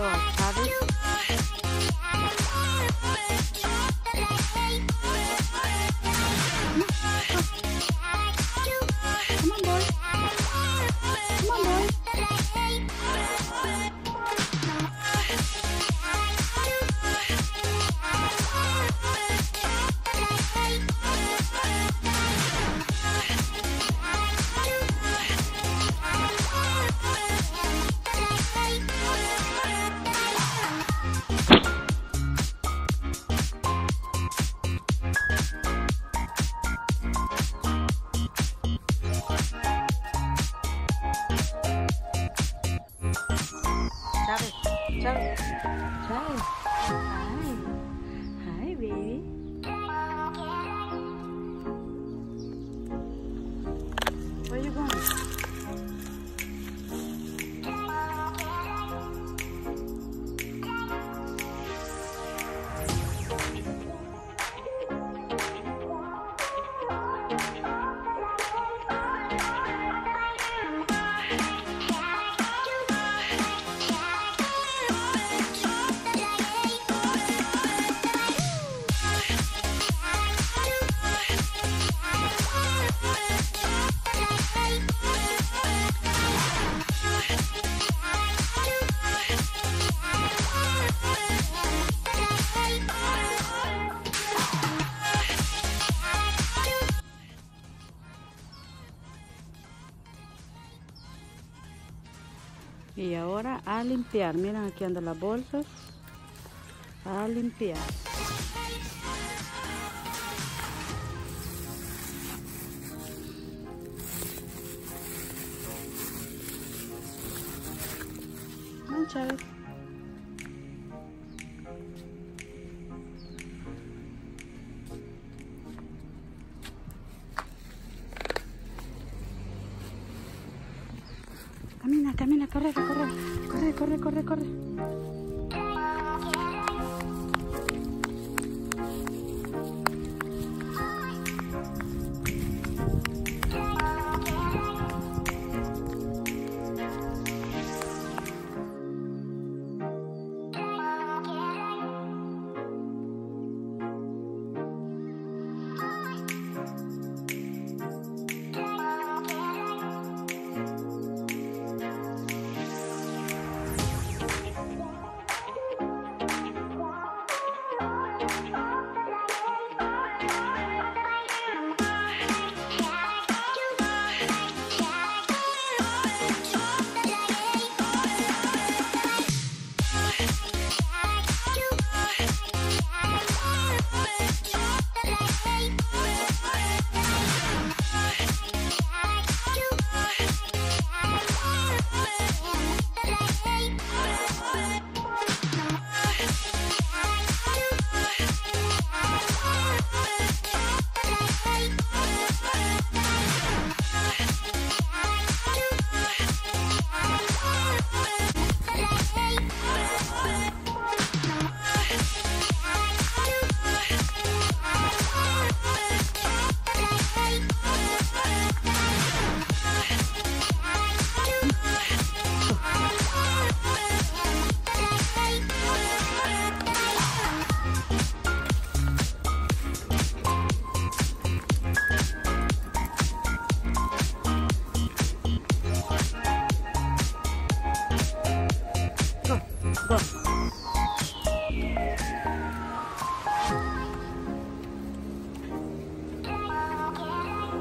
Lord. Y ahora a limpiar. Miren, aquí andan las bolsas. A limpiar. Ven, Camina, camina, corre, corre, corre, corre, corre, corre.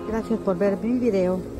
Gracias por ver mi video.